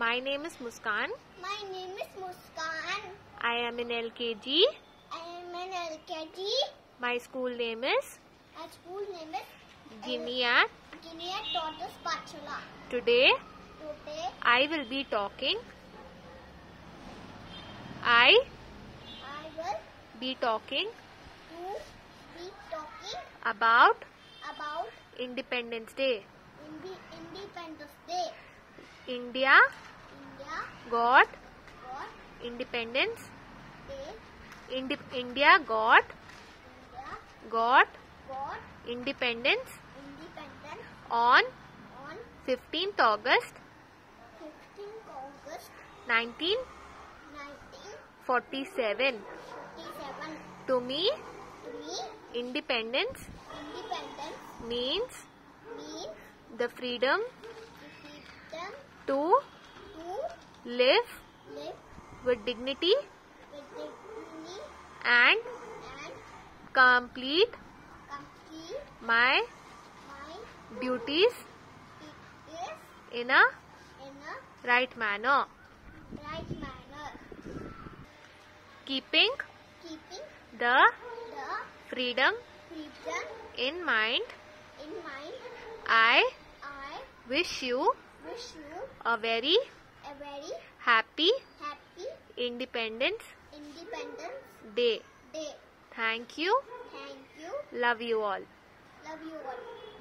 My name is Muskaan. My name is Muskaan. I am in LKG. I am in LKG. My school name is My school name is Guinea. Guinea Toddlers Pathshala. Today Today I will be talking. I I will be talking to be talking about about Independence Day. Indi- Independence Day. India got independence. Indi- India got got independence on on 15th August 1947. 1947. To me, independence means the freedom to live live with dignity with dignity and and complete complete my my duties in a in a right manner. right manner, Keeping keeping the the freedom freedom in mind, in mind. I I wish you wish you a very very happy happy Independence Independence Day. Day. Thank you. Thank you. Love you all. Love you all.